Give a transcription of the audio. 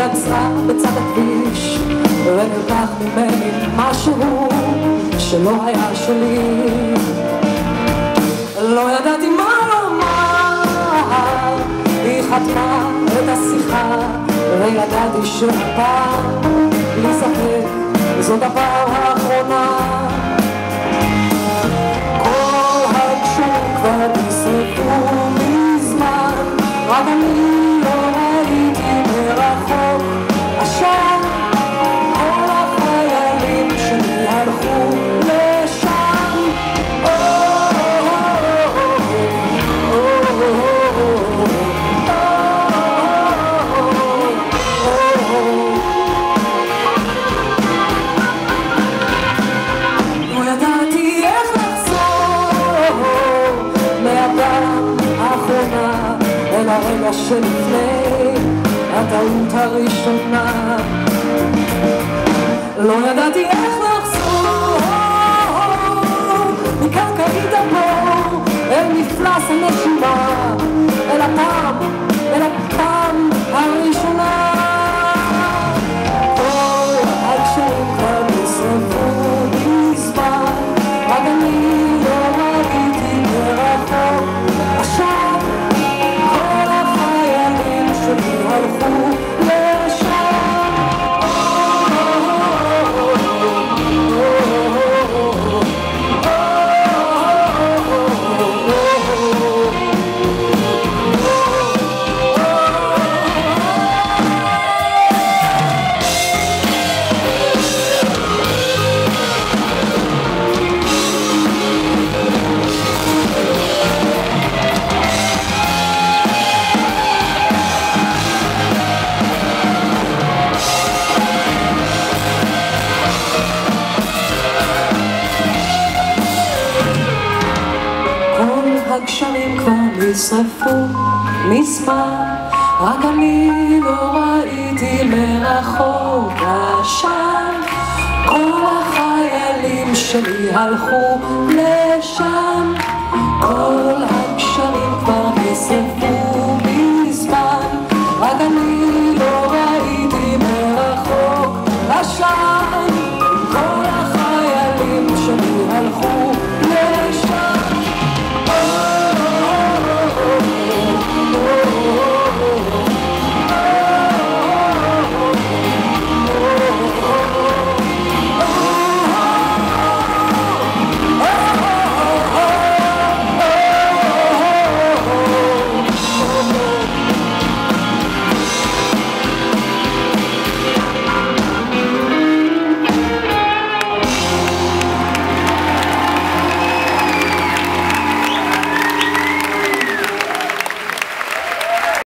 היא יצאה בצד הכביש ונלקח ממני משהו שלא היה שלי. לא ידעתי מה לומר היא חתמה את השיחה וידעתי שהפעם בלי ספק זאת הפעם האחרונה. כל הגשם כבר נשרפו מזמן רק אני הרגע שלפני הטעות הראשונה. לא ידעתי איך הגשרים כבר נשרפו מזמן, רק אני לא ראיתי מרחוק עשן. כל החיילים שלי הלכו לשם, כל הגשרים כבר נשרפו